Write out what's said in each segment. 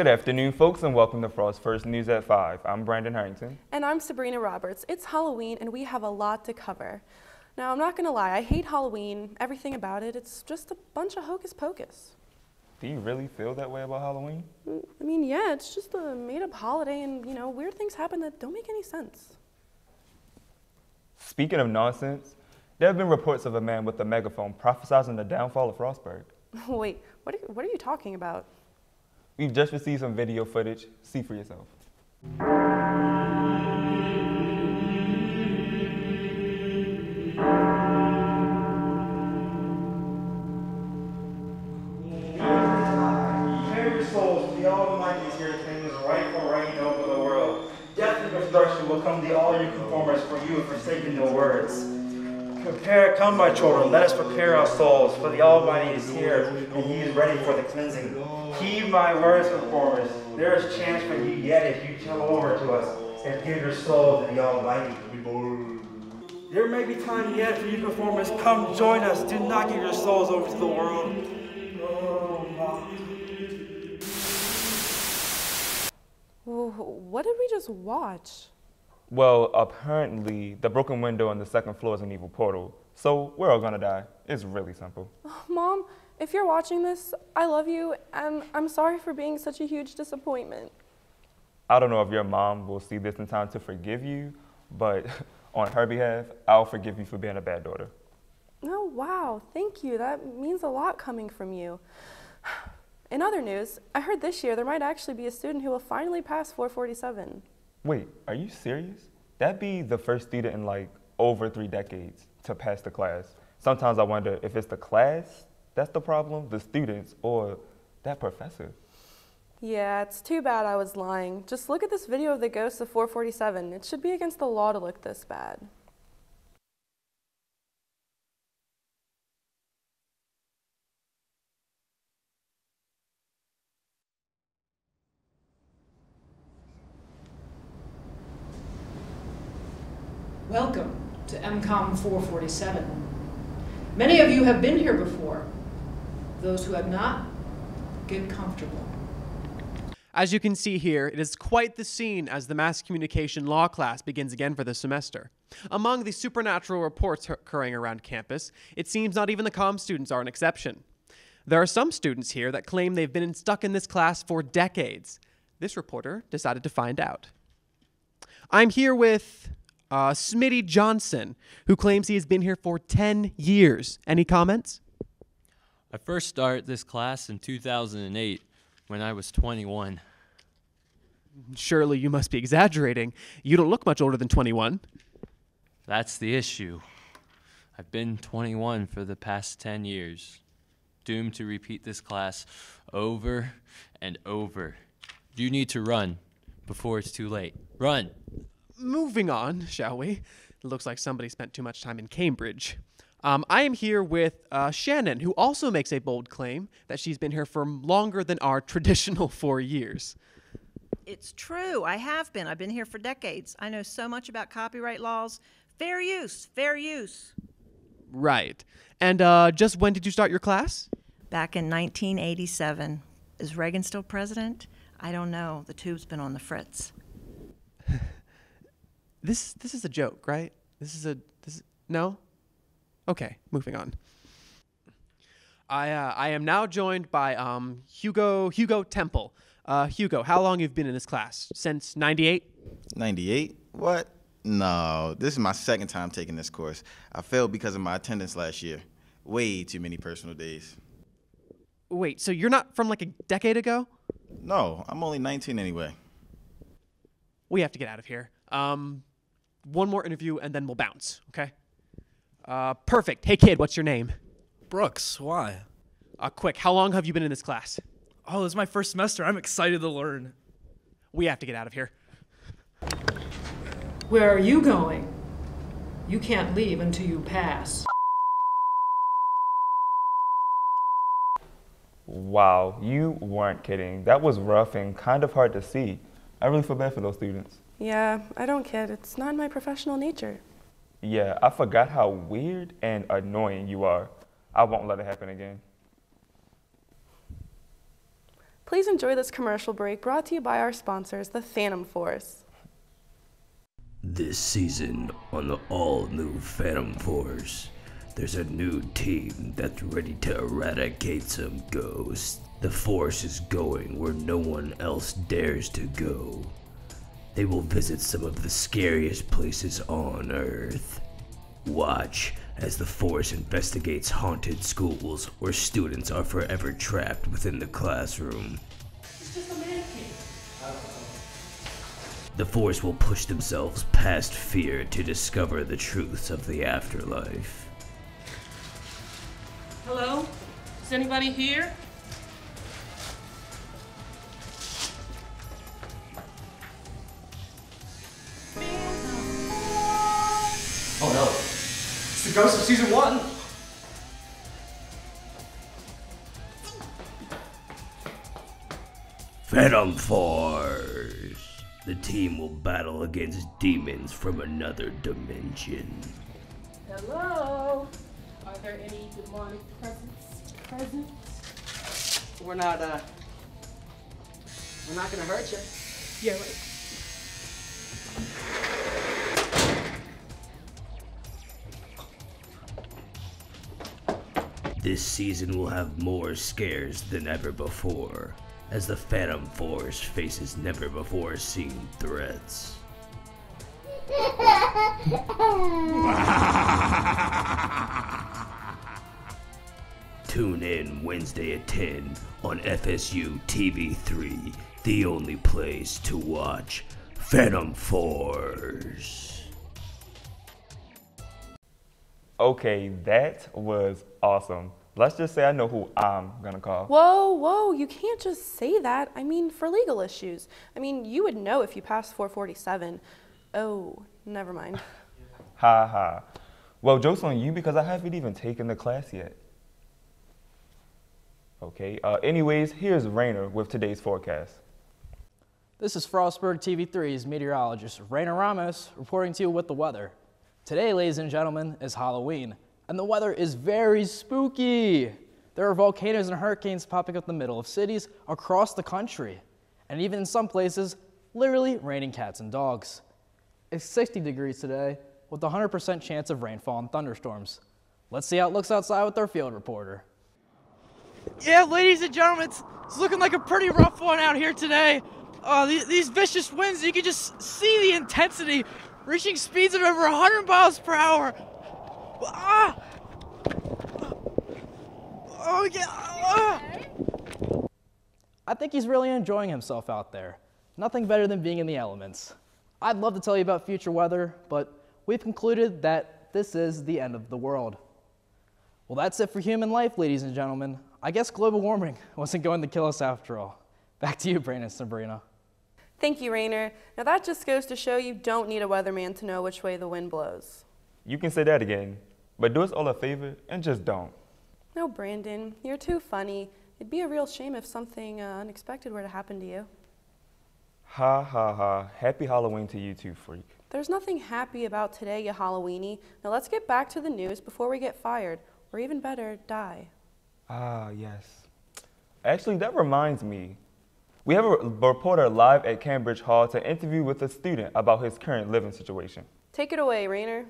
Good afternoon, folks, and welcome to Frost First News at 5. I'm Brandon Harrington. And I'm Sabrina Roberts. It's Halloween, and we have a lot to cover. Now, I'm not going to lie, I hate Halloween, everything about it. It's just a bunch of hocus pocus. Do you really feel that way about Halloween? Mm, I mean, yeah, it's just a made up holiday, and, you know, weird things happen that don't make any sense. Speaking of nonsense, there have been reports of a man with a megaphone prophesizing the downfall of Frostburg. Wait, what are, what are you talking about? We've just received some video footage. See for yourself. the Almighty is here to claim his rightful reign over the world. Death and destruction will come to all you conformers, for you forsaken your words. Prepare, come, my children, let us prepare our souls, for the Almighty is here, and he is ready for the cleansing. Heed my words, conformers. There is chance for you yet if you turn over to us and give your soul to the Almighty. There may be time yet for you conformers. Come join us. Do not give your souls over to the world. What did we just watch? Well, apparently, the broken window on the second floor is an evil portal. So we're all gonna die. It's really simple. Mom, if you're watching this, I love you, and I'm sorry for being such a huge disappointment. I don't know if your mom will see this in time to forgive you, but on her behalf, I'll forgive you for being a bad daughter. Oh, wow, thank you. That means a lot coming from you. In other news, I heard this year there might actually be a student who will finally pass 447. Wait, are you serious? That'd be the first student in like over three decades to pass the class. Sometimes I wonder if it's the class that's the problem, the students, or that professor. Yeah, it's too bad I was lying. Just look at this video of the ghost of 447. It should be against the law to look this bad. Welcome to MCOM 447. Many of you have been here before. Those who have not, get comfortable. As you can see here, it is quite the scene as the mass communication law class begins again for the semester. Among the supernatural reports occurring around campus, it seems not even the comm students are an exception. There are some students here that claim they've been stuck in this class for decades. This reporter decided to find out. I'm here with uh, Smitty Johnson, who claims he has been here for 10 years. Any comments? I first started this class in 2008 when I was 21. Surely you must be exaggerating. You don't look much older than 21. That's the issue. I've been 21 for the past 10 years, doomed to repeat this class over and over. You need to run before it's too late. Run! Moving on, shall we? It looks like somebody spent too much time in Cambridge. Um, I am here with uh, Shannon, who also makes a bold claim that she's been here for longer than our traditional four years. It's true. I have been. I've been here for decades. I know so much about copyright laws. Fair use, fair use. Right. And uh, just when did you start your class? Back in 1987. Is Reagan still president? I don't know. The tube's been on the fritz. This this is a joke, right? This is a this no. Okay, moving on. I uh, I am now joined by um, Hugo Hugo Temple. Uh, Hugo, how long you've been in this class? Since '98. '98? What? No, this is my second time taking this course. I failed because of my attendance last year. Way too many personal days. Wait, so you're not from like a decade ago? No, I'm only 19 anyway. We have to get out of here. Um, one more interview and then we'll bounce, okay? Uh, perfect. Hey, kid, what's your name? Brooks, why? Uh, quick, how long have you been in this class? Oh, this is my first semester. I'm excited to learn. We have to get out of here. Where are you going? You can't leave until you pass. Wow, you weren't kidding. That was rough and kind of hard to see. I really feel bad for those students. Yeah, I don't kid. It's not in my professional nature. Yeah, I forgot how weird and annoying you are. I won't let it happen again. Please enjoy this commercial break brought to you by our sponsors, the Phantom Force. This season on the all new Phantom Force, there's a new team that's ready to eradicate some ghosts. The Force is going where no one else dares to go. They will visit some of the scariest places on Earth. Watch as the Force investigates haunted schools where students are forever trapped within the classroom. It's just a mannequin. The Force will push themselves past fear to discover the truths of the afterlife. Hello? Is anybody here? The ghost of season one. Phantom Force! The team will battle against demons from another dimension. Hello? Are there any demonic presence present? We're not, uh, we're not gonna hurt you. Yeah, right. This season will have more scares than ever before, as the Phantom Force faces never before seen threats. Tune in Wednesday at 10 on FSU TV3, the only place to watch Phantom Force. Okay, that was awesome. Let's just say I know who I'm gonna call. Whoa, whoa, you can't just say that. I mean, for legal issues. I mean, you would know if you passed 447. Oh, never mind. Ha ha. Well, joke's on you because I haven't even taken the class yet. Okay, uh, anyways, here's Rainer with today's forecast. This is Frostburg TV3's meteorologist Rainer Ramos reporting to you with the weather. Today, ladies and gentlemen, is Halloween, and the weather is very spooky. There are volcanoes and hurricanes popping up in the middle of cities across the country, and even in some places, literally raining cats and dogs. It's 60 degrees today, with a 100% chance of rainfall and thunderstorms. Let's see how it looks outside with our field reporter. Yeah, ladies and gentlemen, it's, it's looking like a pretty rough one out here today. Uh, these, these vicious winds, you can just see the intensity, reaching speeds of over 100 miles per hour. Ah! Oh, yeah. Ah! I think he's really enjoying himself out there. Nothing better than being in the elements. I'd love to tell you about future weather, but we've concluded that this is the end of the world. Well, that's it for human life, ladies and gentlemen. I guess global warming wasn't going to kill us after all. Back to you, Brandon and Sabrina. Thank you, Rainer. Now that just goes to show you don't need a weatherman to know which way the wind blows. You can say that again, but do us all a favor and just don't. No, Brandon, you're too funny. It'd be a real shame if something uh, unexpected were to happen to you. Ha ha ha. Happy Halloween to you too, freak. There's nothing happy about today, you Halloweeny. Now let's get back to the news before we get fired, or even better, die. Ah, yes. Actually, that reminds me. We have a reporter live at Cambridge Hall to interview with a student about his current living situation. Take it away, Rainer.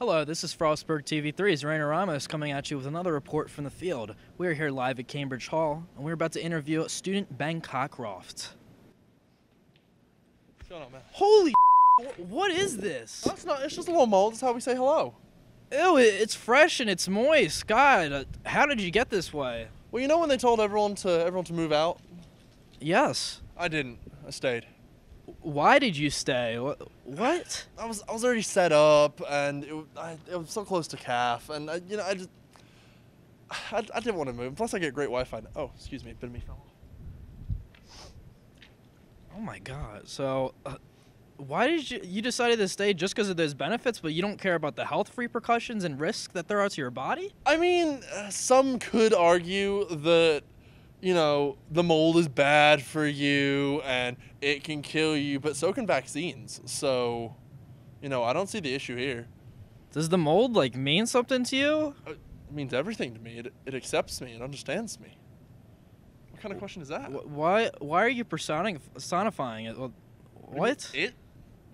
Hello, this is Frostburg TV3's Rainer Ramos coming at you with another report from the field. We're here live at Cambridge Hall, and we're about to interview student Ben Cockcroft. Shut up, man. Holy what is this? That's not. It's just a little mold. That's how we say hello. Ew, it's fresh and it's moist. God, uh, how did you get this way? Well, you know when they told everyone to everyone to move out? Yes. I didn't. I stayed. Why did you stay? What? What? I was I was already set up, and it, I, it was so close to calf, and I, you know I just I, I didn't want to move. Plus, I get great Wi-Fi. Oh, excuse me, been me fell. Oh my God. So, uh, why did you you decided to stay just because of those benefits, but you don't care about the health repercussions and risks that there are to your body? I mean, uh, some could argue that you know the mold is bad for you and it can kill you, but so can vaccines. So, you know, I don't see the issue here. Does the mold like mean something to you? Uh, it means everything to me. It, it accepts me. It understands me. What What kind of question is that? Why why are you personifying personifying it? What? It?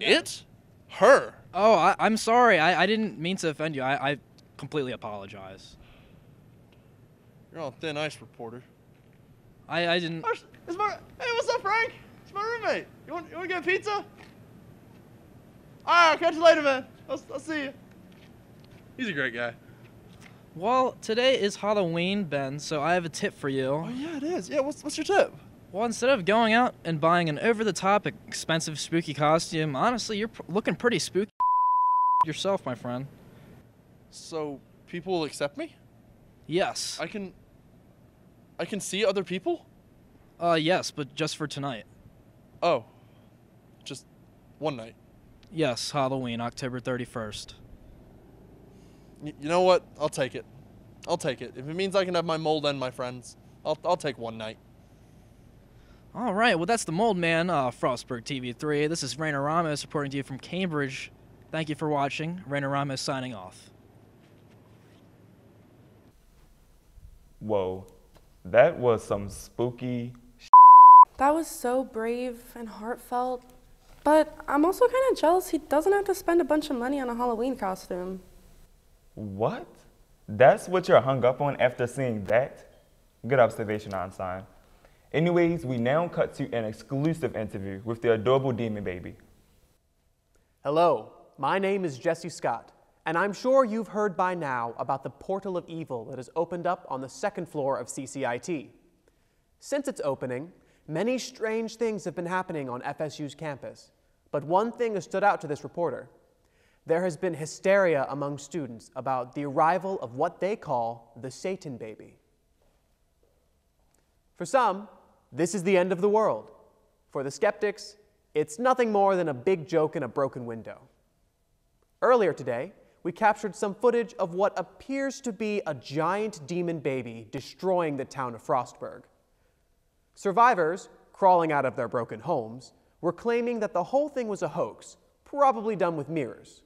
It? Her? Oh, I, I'm sorry. I, I didn't mean to offend you. I, I completely apologize. You're on thin ice, reporter. I, I didn't. It's my, hey, what's up, Frank? It's my roommate. You want, you want to get pizza? All right, I'll catch you later, man. I'll, I'll see you. He's a great guy. Well, today is Halloween, Ben, so I have a tip for you. Oh, yeah, it is. Yeah, what's, what's your tip? Well, instead of going out and buying an over the top, expensive, spooky costume, honestly, you're pr- looking pretty spooky yourself, my friend. So people will accept me? Yes. I can. I can see other people? Uh, yes, but just for tonight. Oh. Just one night. Yes, Halloween, October 31st. Y- you know what? I'll take it. I'll take it. If it means I can have my mold and my friends, I'll, I'll take one night. All right, well, that's the Mold Man, uh, Frostburg TV3. This is Rainer Ramos reporting to you from Cambridge. Thank you for watching. Rainer Ramos signing off. Whoa, that was some spooky. That was so brave and heartfelt. But I'm also kind of jealous he doesn't have to spend a bunch of money on a Halloween costume. What? That's what you're hung up on after seeing that? Good observation, Einstein. Anyways, we now cut to an exclusive interview with the adorable demon baby. Hello, my name is Jesse Scott, and I'm sure you've heard by now about the portal of evil that has opened up on the second floor of CCIT. Since its opening, many strange things have been happening on FSU's campus, but one thing has stood out to this reporter. There has been hysteria among students about the arrival of what they call the Satan baby. For some, this is the end of the world. For the skeptics, it's nothing more than a big joke in a broken window. Earlier today, we captured some footage of what appears to be a giant demon baby destroying the town of Frostburg. Survivors, crawling out of their broken homes, were claiming that the whole thing was a hoax, probably done with mirrors.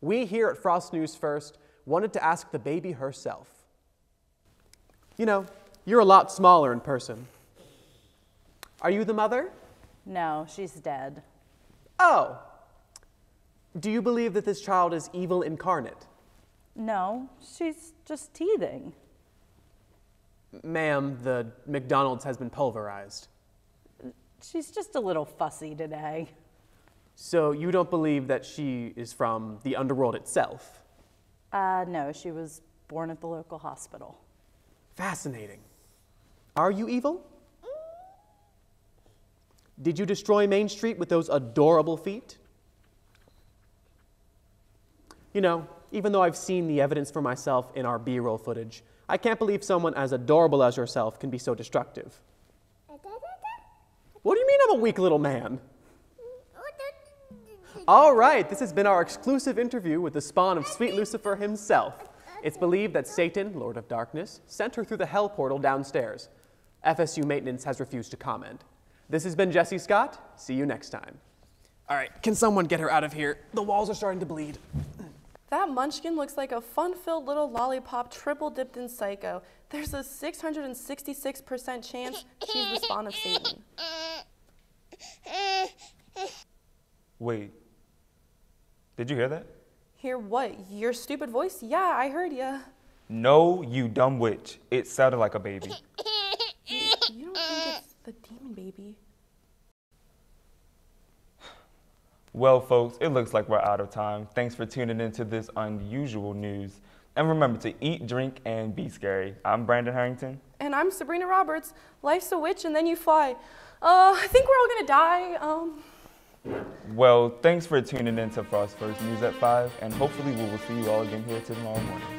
We here at Frost News First wanted to ask the baby herself. You know, you're a lot smaller in person. Are you the mother? No, she's dead. Oh. Do you believe that this child is evil incarnate? No, she's just teething. Ma'am, the McDonald's has been pulverized. She's just a little fussy today. So you don't believe that she is from the underworld itself? Uh, no, she was born at the local hospital. Fascinating. Are you evil? Did you destroy Main Street with those adorable feet? You know, even though I've seen the evidence for myself in our B roll footage, I can't believe someone as adorable as yourself can be so destructive. What do you mean I'm a weak little man? All right, this has been our exclusive interview with the spawn of sweet Lucifer himself. It's believed that Satan, Lord of Darkness, sent her through the hell portal downstairs. FSU maintenance has refused to comment. This has been Jesse Scott. See you next time. All right, can someone get her out of here? The walls are starting to bleed. That munchkin looks like a fun-filled little lollipop triple dipped in psycho. There's a 666% chance she's the spawn of Satan. Wait, did you hear that? Hear what? Your stupid voice? Yeah, I heard ya. No, you dumb witch. It sounded like a baby. You, you don't think it's the demon baby? Well, folks, it looks like we're out of time. Thanks for tuning into this unusual news. And remember to eat, drink, and be scary. I'm Brandon Harrington. And I'm Sabrina Roberts. Life's a witch and then you fly. Uh, I think we're all gonna die. Um, Well, thanks for tuning in to Frost First News at 5, and hopefully we will see you all again here tomorrow morning.